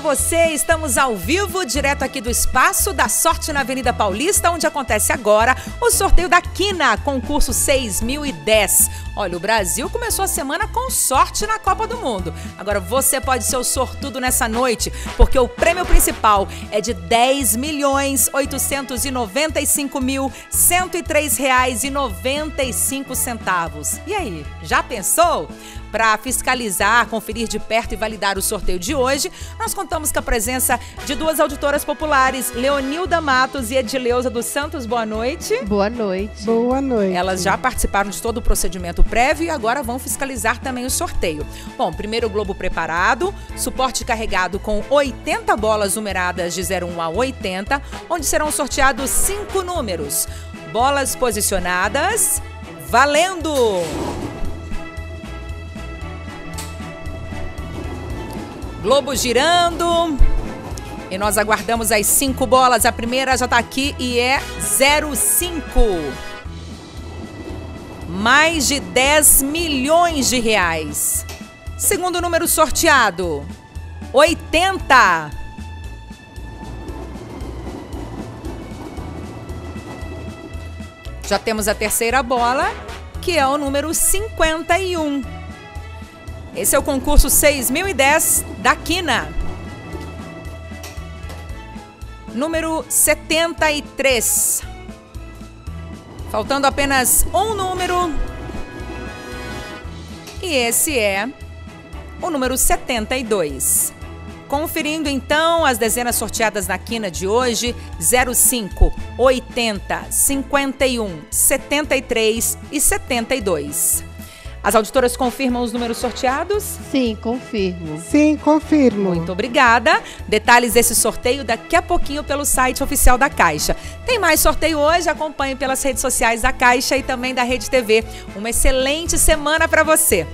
você, estamos ao vivo, direto aqui do Espaço da Sorte na Avenida Paulista, onde acontece agora o sorteio da Quina, concurso 6010. Olha, o Brasil começou a semana com sorte na Copa do Mundo. Agora você pode ser o sortudo nessa noite, porque o prêmio principal é de 10 milhões 895 mil 103 reais e 95 centavos. E aí, já pensou? Para fiscalizar, conferir de perto e validar o sorteio de hoje, nós contamos com a presença de duas auditoras populares, Leonilda Matos e Edileuza dos Santos. Boa noite. Boa noite. Boa noite. Elas já participaram de todo o procedimento prévio e agora vão fiscalizar também o sorteio. Bom, primeiro o globo preparado, suporte carregado com 80 bolas numeradas de 01 a 80, onde serão sorteados cinco números. Bolas posicionadas, valendo! Globo girando. E nós aguardamos as cinco bolas. A primeira já está aqui e é 05. Mais de 10 milhões de reais. Segundo número sorteado, 80. Já temos a terceira bola, que é o número 51. Esse é o concurso 6010 da Quina. Número 73. Faltando apenas um número. E esse é o número 72. Conferindo então as dezenas sorteadas na quina de hoje: 05, 80, 51, 73 e 72. As auditoras confirmam os números sorteados? Sim, confirmo. Sim, confirmo. Muito obrigada. Detalhes desse sorteio daqui a pouquinho pelo site oficial da Caixa. Tem mais sorteio hoje? Acompanhe pelas redes sociais da Caixa e também da Rede TV. Uma excelente semana para você.